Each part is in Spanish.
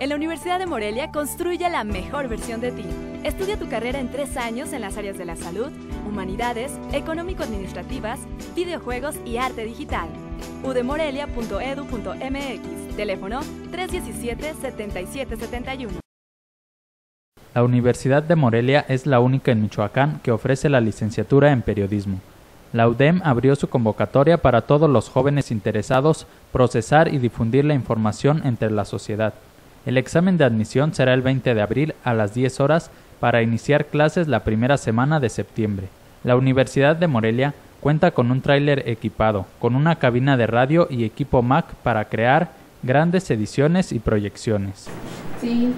En la Universidad de Morelia construye la mejor versión de ti. Estudia tu carrera en tres años en las áreas de la salud, humanidades, económico-administrativas, videojuegos y arte digital. udemorelia.edu.mx. Teléfono 317-7771. La Universidad de Morelia es la única en Michoacán que ofrece la licenciatura en periodismo. La UDEM abrió su convocatoria para todos los jóvenes interesados procesar y difundir la información entre la sociedad. El examen de admisión será el 20 de abril a las 10 horas para iniciar clases la primera semana de septiembre. La Universidad de Morelia cuenta con un tráiler equipado, con una cabina de radio y equipo Mac para crear grandes ediciones y proyecciones. Sí,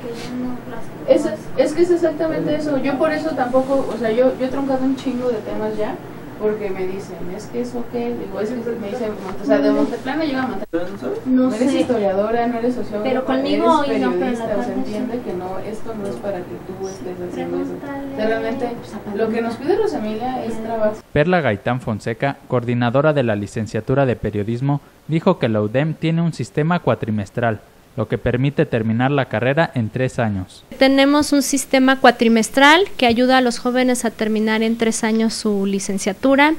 es, es que es exactamente eso. Yo por eso tampoco, o sea, yo, yo he troncado un chingo de temas ya porque me dicen, es que eso qué, digo, es que me dicen, o sea, de Monteplano llega a Monteplano, No no eres sé. historiadora, no eres socióloga, Pero conmigo eres no, periodista, la o sea, entiende sí. que no, esto no es para que tú estés haciendo eso. O sea, realmente, lo que nos pide Rosemilia es trabajo. Perla Gaitán Fonseca, coordinadora de la licenciatura de periodismo, dijo que la UDEM tiene un sistema cuatrimestral, lo que permite terminar la carrera en tres años. Tenemos un sistema cuatrimestral que ayuda a los jóvenes a terminar en tres años su licenciatura,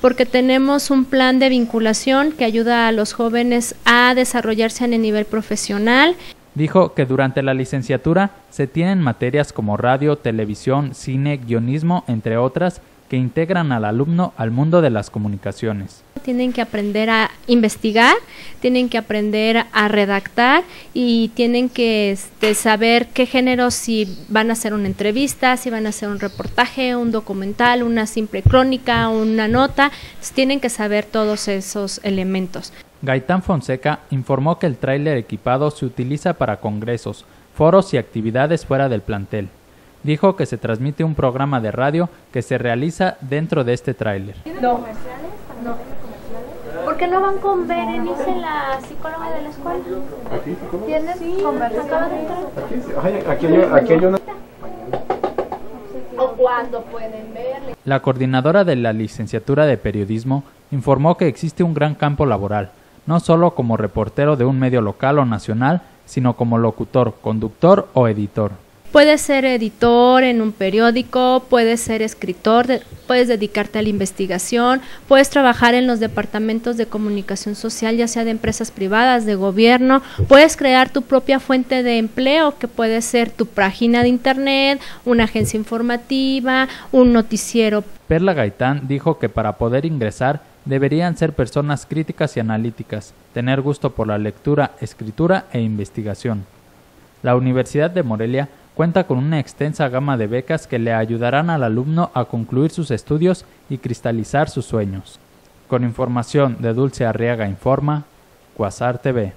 porque tenemos un plan de vinculación que ayuda a los jóvenes a desarrollarse en el nivel profesional. Dijo que durante la licenciatura se tienen materias como radio, televisión, cine, guionismo, entre otras, que integran al alumno al mundo de las comunicaciones. Tienen que aprender a investigar, tienen que aprender a redactar y tienen que este, saber qué géneros, si van a hacer una entrevista, si van a hacer un reportaje, un documental, una simple crónica, una nota. Entonces, tienen que saber todos esos elementos. Gaitán Fonseca informó que el tráiler equipado se utiliza para congresos, foros y actividades fuera del plantel. Dijo que se transmite un programa de radio que se realiza dentro de este tráiler. No. No. ¿Por qué no van con Berenice, la psicóloga de la escuela? Aquí hay, aquí hay una... ¿O cuándo pueden verle? La coordinadora de la licenciatura de periodismo informó que existe un gran campo laboral, no solo como reportero de un medio local o nacional, sino como locutor, conductor o editor. Puedes ser editor en un periódico, puedes ser escritor, de- puedes dedicarte a la investigación, puedes trabajar en los departamentos de comunicación social, ya sea de empresas privadas, de gobierno, puedes crear tu propia fuente de empleo, que puede ser tu página de internet, una agencia informativa, un noticiero Perla Gaitán dijo que para poder ingresar deberían ser personas críticas y analíticas, tener gusto por la lectura, escritura e investigación. La Universidad de Morelia cuenta con una extensa gama de becas que le ayudarán al alumno a concluir sus estudios y cristalizar sus sueños. Con información de Dulce Arriaga Informa, Cuasar TV.